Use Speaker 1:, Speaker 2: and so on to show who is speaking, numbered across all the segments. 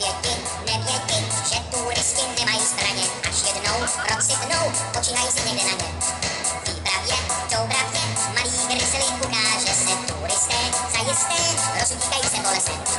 Speaker 1: Medvědi nevědí, že turisti nemají zbraně, až jednou procitnou, počínají si někde na ně. Výpravě, doubravě, malý grisely ukáže se turisté, zajisté, rozutíkají se po lese.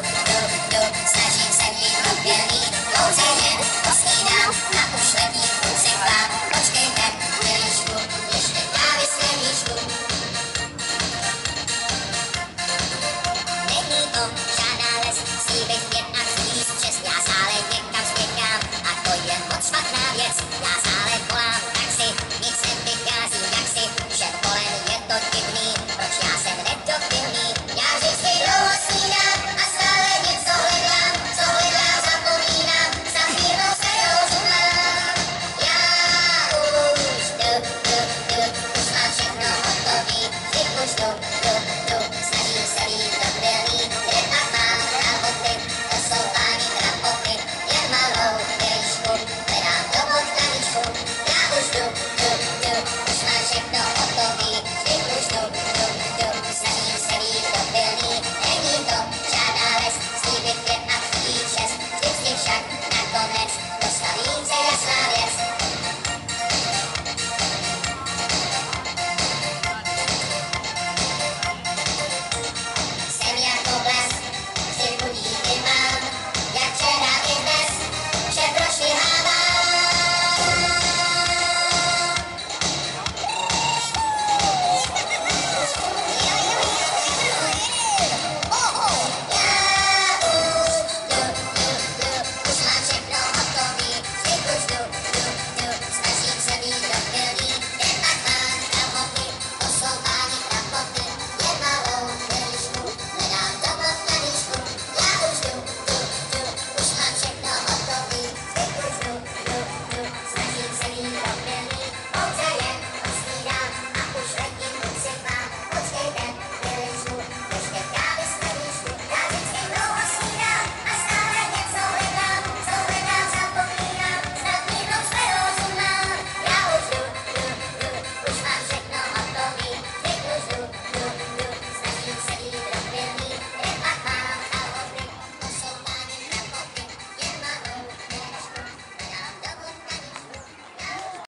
Speaker 1: Yeah.